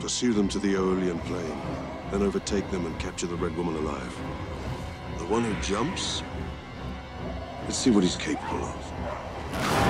Pursue them to the Aeolian plain, then overtake them and capture the Red Woman alive. The one who jumps? Let's see what he's capable of.